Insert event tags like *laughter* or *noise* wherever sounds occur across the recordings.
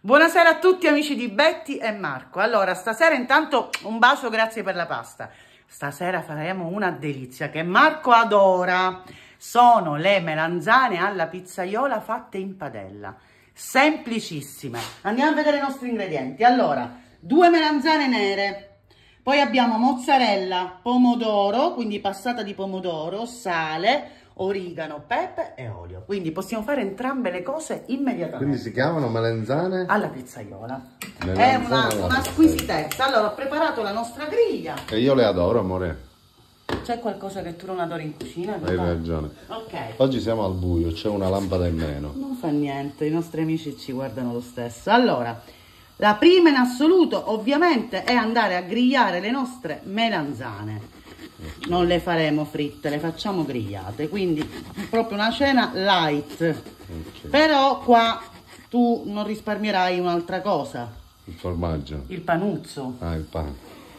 Buonasera a tutti amici di Betty e Marco. Allora, stasera intanto un bacio, grazie per la pasta. Stasera faremo una delizia che Marco adora. Sono le melanzane alla pizzaiola fatte in padella. Semplicissime. Andiamo a vedere i nostri ingredienti. Allora, due melanzane nere, poi abbiamo mozzarella, pomodoro, quindi passata di pomodoro, sale, origano, pepe e olio. Quindi possiamo fare entrambe le cose immediatamente. Quindi si chiamano melanzane? Alla pizzaiola. Melanzane È una, una squisitezza. Allora, ho preparato la nostra griglia. E io le adoro, amore. C'è qualcosa che tu non adori in cucina? Hai papà? ragione. Ok. Oggi siamo al buio, c'è una lampada in meno. Non fa niente, i nostri amici ci guardano lo stesso. Allora, la prima in assoluto ovviamente è andare a grigliare le nostre melanzane. Non le faremo fritte, le facciamo grigliate, quindi proprio una cena light. Ok. Però qua tu non risparmierai un'altra cosa, Il formaggio. il panuzzo, Ah, il pane.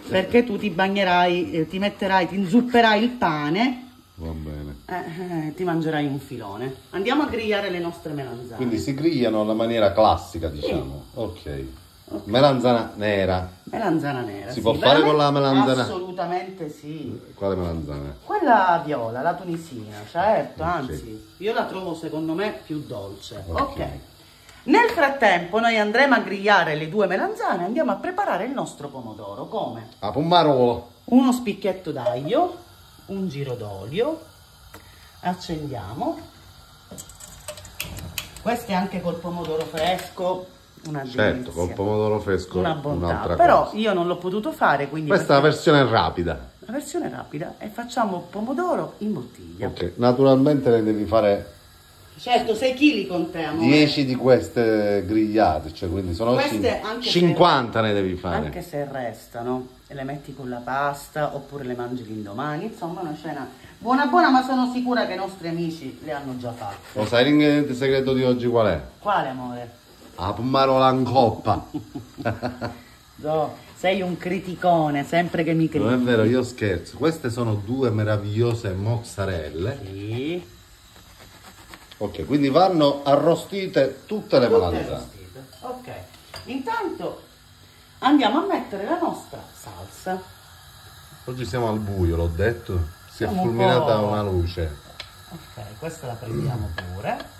perché tu ti bagnerai, eh, ti metterai, ti inzupperai il pane Va bene. eh, eh, ti mangerai un filone. Andiamo a grigliare le nostre melanzane. Quindi si grigliano alla maniera classica, diciamo. Ok. Melanzana nera. Melanzana nera. Si può fare con la melanzana? Assolutamente sì. Quale melanzana? Quella viola, la tunisina, certo, Ok. anzi, io la trovo secondo me più dolce. Ok. ok. Nel frattempo noi andremo a grigliare le due melanzane, andiamo a preparare il nostro pomodoro. Come? A pomarolo. Uno spicchietto d'aglio, un giro d'olio, accendiamo. Questo è anche col pomodoro fresco, una delizia. Certo, col pomodoro fresco una bontà. Però cosa. io non l'ho potuto fare, quindi Questa è la versione rapida. la versione rapida e facciamo pomodoro in bottiglia. Ok. Naturalmente ne devi fare Certo, 6 kg con te, amore. 10 di queste grigliate, cioè quindi sono Queste cin- anche se- 50 ne devi fare. Anche se restano e le metti con la pasta oppure le mangi l'indomani, insomma una cena buona buona, ma sono sicura che i nostri amici le hanno già fatte. Lo sai l'ingrediente segreto di oggi qual è? Quale amore? La pomarola in coppa. No, *laughs* sei un criticone, sempre che mi Non è critichi. vero, io scherzo. Queste sono due meravigliose mozzarelle. Sì. Ok, quindi vanno arrostite tutte le Tutte melanzane. Ok. Intanto andiamo a mettere la nostra salsa. Oggi siamo al buio, l'ho detto. Si è Siamo un fulminata po'- una luce. Ok, questa la prendiamo pure.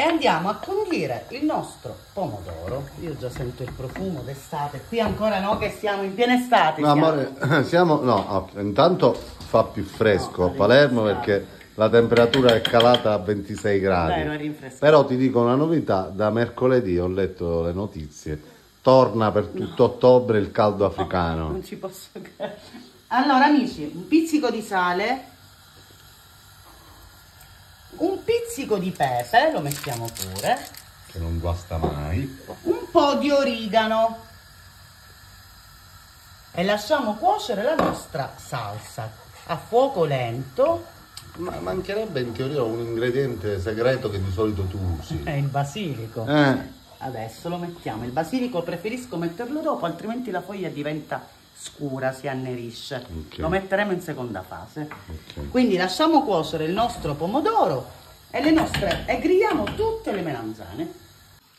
E andiamo a condire il nostro pomodoro. Io già sento il profumo d'estate. Qui ancora no, che siamo in piena estate. No, amore, *laughs* siamo. No, ok, intanto fa più fresco No, a Palermo perché la temperatura è calata a 26 gradi. Rinfrescato. Però ti dico una novità: da mercoledì ho letto le notizie. Torna per tutto ottobre il caldo africano. Non ci posso credere. Allora, amici, un pizzico di sale, un pizzico di pepe, lo mettiamo pure, Che non guasta mai. un po' di origano e lasciamo cuocere la nostra salsa a fuoco lento. Ma mancherebbe in teoria un ingrediente segreto che di solito tu usi. È il basilico. Eh, Adesso lo mettiamo. Il basilico preferisco metterlo dopo, altrimenti la foglia diventa scura, si annerisce. Ok. Lo metteremo in seconda fase. ok. Quindi lasciamo cuocere il nostro pomodoro e le nostre e grigliamo tutte le melanzane.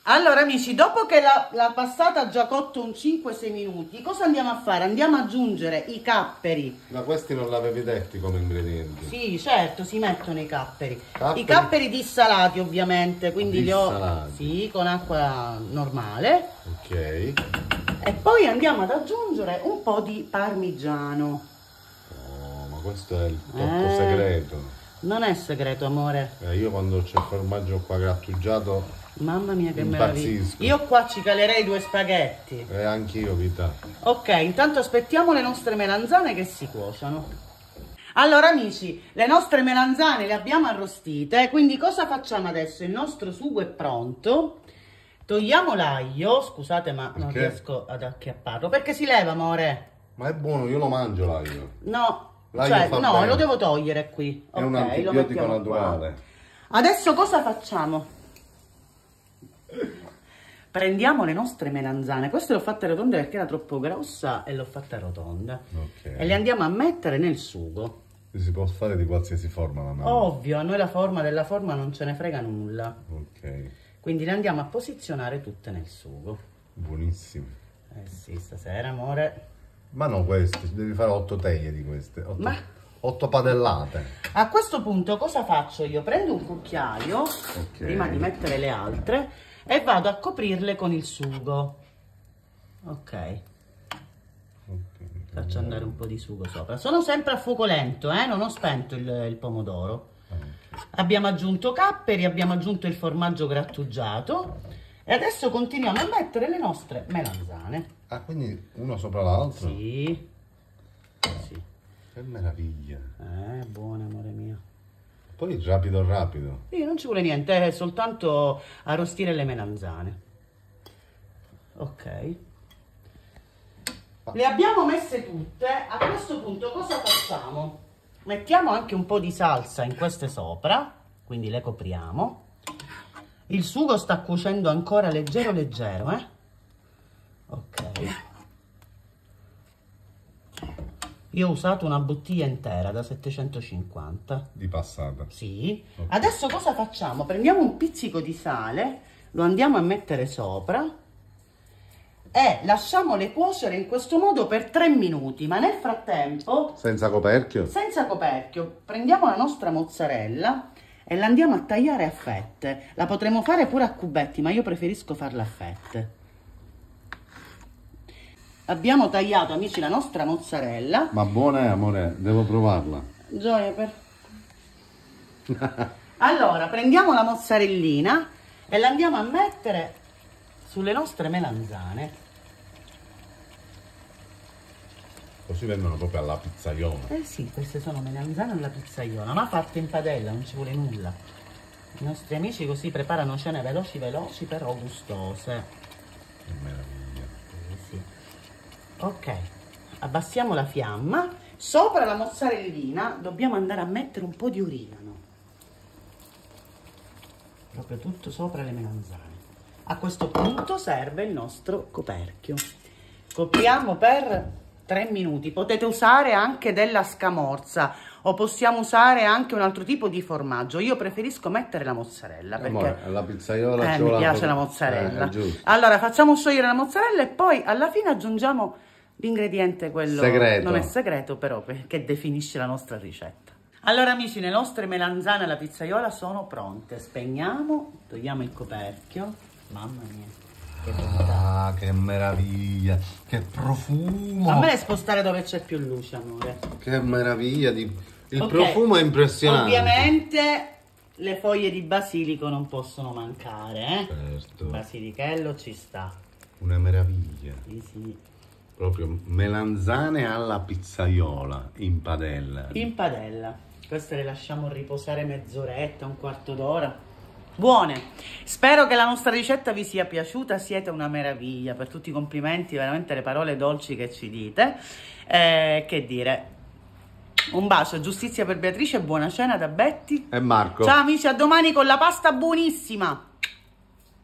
Allora amici, dopo che la, la passata ha già cotto un 5-6 minuti, cosa andiamo a fare? Andiamo ad aggiungere i capperi. Ma questi non l'avevi detti come ingredienti. Sì, certo, si mettono i capperi. Capperi? I capperi dissalati ovviamente, quindi li ho Dissalati. sì, con acqua normale. Ok. E poi andiamo ad aggiungere un po' di parmigiano. Oh, ma questo è il tocco Eh. segreto. Non è segreto, amore. Eh, io quando c'è il formaggio qua grattugiato, Mamma mia che Impazzisco. meraviglia. Io qua ci calerei due spaghetti. e anch'io vita. Ok, intanto aspettiamo le nostre melanzane che si cuociano. Allora amici, le nostre melanzane le abbiamo arrostite, quindi cosa facciamo adesso? Il nostro sugo è pronto. Togliamo l'aglio, scusate ma non Perché? riesco ad acchiapparlo, perché si leva amore. Ma è buono, io lo mangio l'aglio. No, cioè, no, bene. lo devo togliere qui. È un Ok, lo antibiotico naturale. qua. Adesso cosa facciamo? Prendiamo le nostre melanzane, queste le ho fatte rotonde perché era troppo grossa e l'ho fatta rotonda. Ok. E le andiamo a mettere nel sugo. Si può fare di qualsiasi forma la nana. Ovvio, a noi la forma della forma non ce ne frega nulla. Ok, Quindi le andiamo a posizionare tutte nel sugo. buonissime. Eh sì, stasera, amore. Ma no queste, devi fare otto teglie di queste. Otto, Ma- otto padellate. A questo punto cosa faccio io? Prendo un cucchiaio, prima di mettere le altre, e vado a coprirle con il sugo. Ok, Ok. faccio andare un po' di sugo sopra. Sono sempre a fuoco lento, eh? non ho spento il, il pomodoro. Ah. Abbiamo aggiunto capperi, abbiamo aggiunto il formaggio grattugiato e adesso continuiamo a mettere le nostre melanzane. Ah, quindi uno sopra l'altro? Sì, sì. Che meraviglia. Eh, buona amore mio. Poi rapido rapido. Sì, non ci vuole niente, è soltanto arrostire le melanzane. Ok. Le abbiamo messe tutte, a questo punto cosa facciamo? Mettiamo anche un po' di salsa in queste sopra, quindi le copriamo. Il sugo sta cuocendo ancora leggero leggero, eh? Ok. Io ho usato una bottiglia intera da 750. Di passata. Sì. Ok. Adesso cosa facciamo? Prendiamo un pizzico di sale, lo andiamo a mettere sopra e lasciamole cuocere in questo modo per 3 minuti, ma nel frattempo, Senza coperchio? senza coperchio, prendiamo la nostra mozzarella e la andiamo a tagliare a fette. La potremmo fare pure a cubetti, ma io preferisco farla a fette. Abbiamo tagliato, amici, la nostra mozzarella. Ma buona è, amore, devo provarla. Gioia per... allora, prendiamo la mozzarellina e la andiamo a mettere sulle nostre melanzane. Così vengono proprio alla pizzaiola. Eh sì, queste sono melanzane alla pizzaiola, ma fatte in padella, non ci vuole nulla. I nostri amici così preparano cene veloci veloci però gustose. Che meraviglia. Sì, sì. Ok, abbassiamo la fiamma. Sopra la mozzarellina dobbiamo andare a mettere un po' di origano. Proprio tutto sopra le melanzane. A questo punto serve il nostro coperchio. Copriamo per 3 minuti. Potete usare anche della scamorza o possiamo usare anche un altro tipo di formaggio. Io preferisco mettere la mozzarella perché Amore, alla pizzaiola eh, mi piace la mozzarella. Eh, allora facciamo sciogliere la mozzarella e poi alla fine aggiungiamo l'ingrediente quello Segreto. non è segreto però che definisce la nostra ricetta. Allora amici, le nostre melanzane alla pizzaiola sono pronte. Spegniamo, togliamo il coperchio. Mamma mia, che. Ah, che meraviglia. Che profumo. Fammele spostare dove c'è più luce, amore. Che meraviglia. Di... Il Ok. profumo è impressionante. Ovviamente le foglie di basilico non possono mancare, eh? Certo. Basilichello ci sta. Una meraviglia. Sì, sì. Proprio melanzane alla pizzaiola in padella. In padella. Queste le lasciamo riposare mezz'oretta, un quarto d'ora. Buone. Spero che la nostra ricetta vi sia piaciuta, siete una meraviglia. Per tutti i complimenti, veramente le parole dolci che ci dite. Eh, che dire. Un bacio, giustizia per Beatrice e buona cena da Betty. E Marco? Ciao amici, a domani con la pasta buonissima.